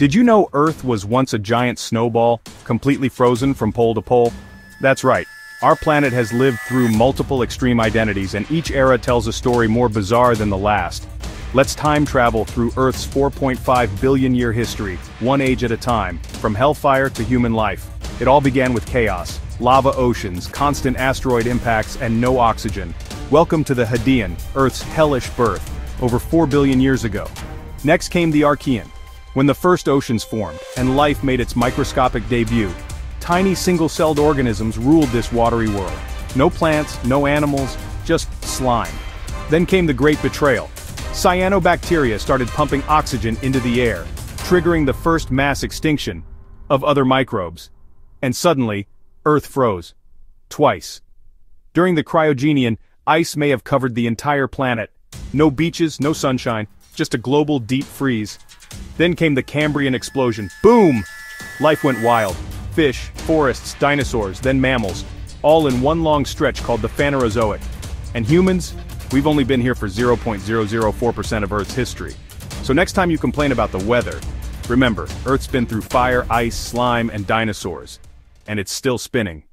Did you know Earth was once a giant snowball, completely frozen from pole to pole? That's right. Our planet has lived through multiple extreme identities and each era tells a story more bizarre than the last. Let's time travel through Earth's 4.5 billion year history, one age at a time, from hellfire to human life. It all began with chaos, lava oceans, constant asteroid impacts, and no oxygen. Welcome to the Hadean, Earth's hellish birth, over 4 billion years ago. Next came the Archean, when the first oceans formed, and life made its microscopic debut. Tiny single-celled organisms ruled this watery world. No plants, no animals, just slime. Then came the Great Betrayal. Cyanobacteria started pumping oxygen into the air, triggering the first mass extinction of other microbes. And suddenly, Earth froze. Twice. During the cryogenian, ice may have covered the entire planet. No beaches, no sunshine, just a global deep freeze. Then came the Cambrian explosion. Boom! Life went wild. Fish, forests, dinosaurs, then mammals. All in one long stretch called the Phanerozoic. And humans? We've only been here for 0.004% of Earth's history. So next time you complain about the weather, remember, Earth's been through fire, ice, slime, and dinosaurs. And it's still spinning.